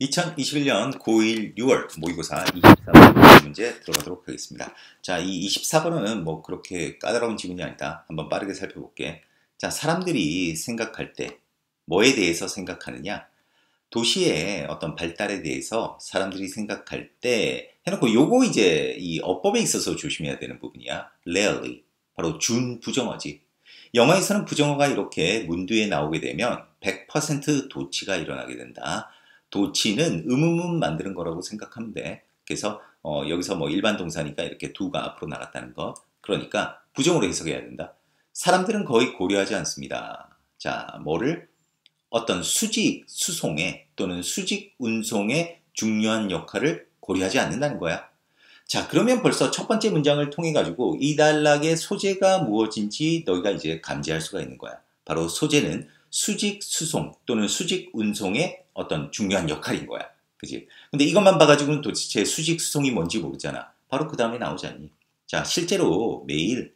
2021년 고1 6월 모의고사 24번 문제 들어가도록 하겠습니다. 자, 이 24번은 뭐 그렇게 까다로운 지문이 아니다. 한번 빠르게 살펴볼게. 자, 사람들이 생각할 때 뭐에 대해서 생각하느냐? 도시의 어떤 발달에 대해서 사람들이 생각할 때 해놓고 요거 이제 이 어법에 있어서 조심해야 되는 부분이야. rarely. 바로 준 부정어지. 영어에서는 부정어가 이렇게 문두에 나오게 되면 100% 도치가 일어나게 된다. 도치는 음음음 만드는 거라고 생각하면 돼. 그래서 어, 여기서 뭐 일반 동사니까 이렇게 두가 앞으로 나갔다는 거. 그러니까 부정으로 해석해야 된다. 사람들은 거의 고려하지 않습니다. 자, 뭐를 어떤 수직 수송에 또는 수직 운송의 중요한 역할을 고려하지 않는다는 거야. 자, 그러면 벌써 첫 번째 문장을 통해 가지고 이 단락의 소재가 무엇인지 너희가 이제 감지할 수가 있는 거야. 바로 소재는 수직 수송 또는 수직 운송의 어떤 중요한 역할인 거야. 그지? 근데 이것만 봐가지고는 도대체 수직 수송이 뭔지 모르잖아. 바로 그 다음에 나오지 않니? 자, 실제로 매일,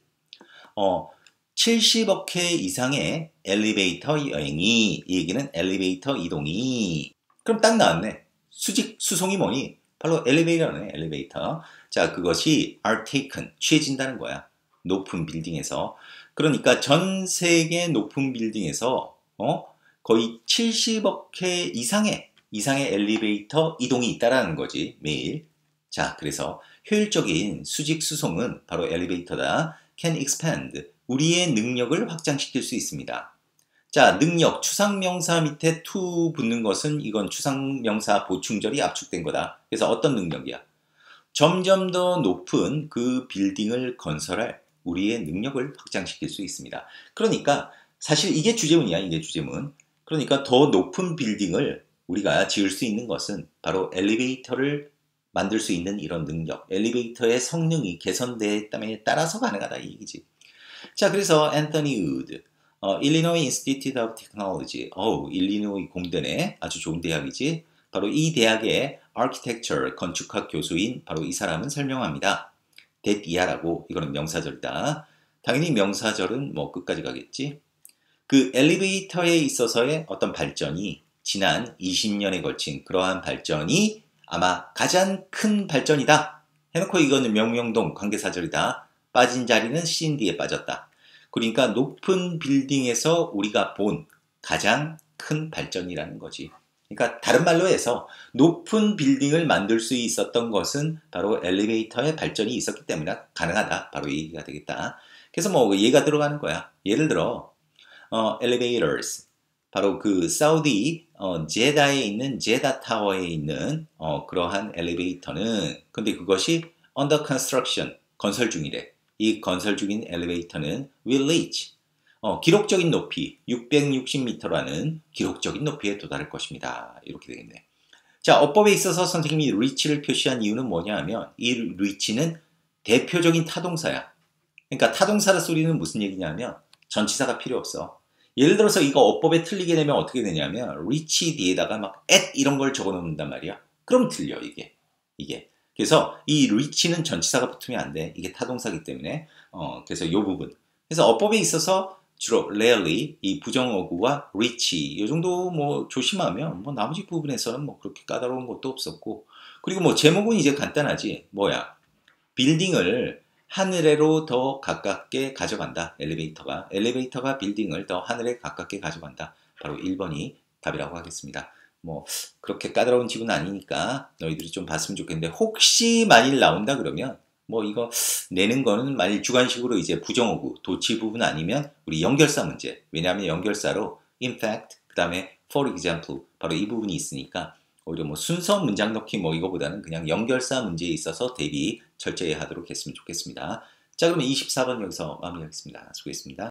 어, 70억 회 이상의 엘리베이터 여행이, 이 얘기는 엘리베이터 이동이. 그럼 딱 나왔네. 수직 수송이 뭐니? 바로 엘리베이터네, 엘리베이터. 자, 그것이 are taken, 취해진다는 거야. 높은 빌딩에서. 그러니까 전 세계 높은 빌딩에서, 어? 거의 70억 회 이상의 이상의 엘리베이터 이동이 있다라는 거지 매일. 자, 그래서 효율적인 수직 수송은 바로 엘리베이터다. can expand 우리의 능력을 확장시킬 수 있습니다. 자, 능력 추상명사 밑에 to 붙는 것은 이건 추상명사 보충절이 압축된 거다. 그래서 어떤 능력이야? 점점 더 높은 그 빌딩을 건설할 우리의 능력을 확장시킬 수 있습니다. 그러니까 사실 이게 주제문이야, 이게 주제문. 그러니까 더 높은 빌딩을 우리가 지을 수 있는 것은 바로 엘리베이터를 만들 수 있는 이런 능력, 엘리베이터의 성능이 개선됐다면 따라서 가능하다 이 얘기지. 자, 그래서 앤서니 우드, 어, Illinois Institute of Technology, 어우, 일리노이 공대네 아주 좋은 대학이지. 바로 이 대학의 아키텍처 건축학 교수인 바로 이 사람은 설명합니다. 데디아라고 이거는 명사절이다. 당연히 명사절은 뭐 끝까지 가겠지. 그 엘리베이터에 있어서의 어떤 발전이 지난 20년에 걸친 그러한 발전이 아마 가장 큰 발전이다. 해놓고 이거는 명명동 관계사절이다. 빠진 자리는 CND에 빠졌다. 그러니까 높은 빌딩에서 우리가 본 가장 큰 발전이라는 거지. 그러니까 다른 말로 해서 높은 빌딩을 만들 수 있었던 것은 바로 엘리베이터의 발전이 있었기 때문에 가능하다. 바로 이 얘기가 되겠다. 그래서 뭐 얘가 들어가는 거야. 예를 들어 어, elevators. 바로 그 사우디 어, 제다에 있는 제다 타워에 있는 어, 그러한 엘리베이터는 근데 그것이 under construction 건설 중이래. 이 건설 중인 엘리베이터는 will reach 어, 기록적인 높이 660m라는 기록적인 높이에 도달할 것입니다. 이렇게 되겠네. 자, 어법에 있어서 선생님이 reach를 표시한 이유는 뭐냐 하면 이 reach는 대표적인 타동사야. 그러니까 타동사라 소리는 무슨 얘기냐면 전치사가 필요 없어. 예를 들어서 이거 어법에 틀리게 되면 어떻게 되냐면 reach 뒤에다가 막 at 이런 걸 적어 놓는단 말이야. 그럼 틀려 이게. 이게. 그래서 이 reach는 전치사가 붙으면 안 돼. 이게 타동사기 때문에. 어, 그래서 이 부분. 그래서 어법에 있어서 주로 rarely 이 부정어구와 reach 이 정도 뭐 조심하면 뭐 나머지 부분에서는 뭐 그렇게 까다로운 것도 없었고 그리고 뭐 제목은 이제 간단하지. 뭐야? 빌딩을 하늘에로 더 가깝게 가져간다. 엘리베이터가. 엘리베이터가 빌딩을 더 하늘에 가깝게 가져간다. 바로 1번이 답이라고 하겠습니다. 뭐 그렇게 까다로운 집은 아니니까 너희들이 좀 봤으면 좋겠는데 혹시 만일 나온다 그러면 뭐 이거 내는 거는 만일 주관식으로 이제 부정어구 도치 부분 아니면 우리 연결사 문제 왜냐하면 연결사로 in fact 그 다음에 for example 바로 이 부분이 있으니까 오히려 뭐 순서 문장 넣기 뭐 이거보다는 그냥 연결사 문제에 있어서 대비 철저히 하도록 했으면 좋겠습니다. 자 그러면 24번 여기서 마무리하겠습니다. 수고했습니다.